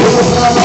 Lord.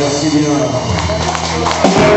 Merci bien. Şey